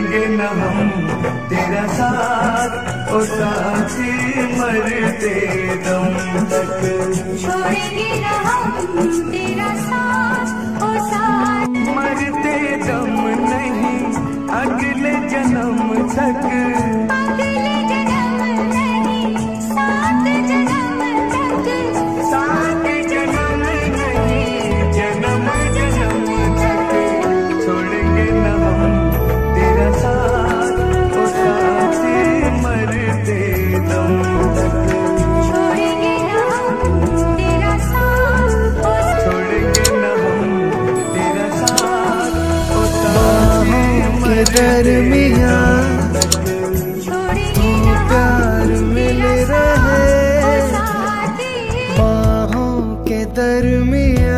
छोड़ेंगे न हम तेरा साथ ओ साथी मरते दम तक छोड़ेंगे न हम तेरा साथ ओ साथ मरते दम नहीं अगले जन्म तक। दरमिया तू प्यार मिल रहे बाहों के दरमिया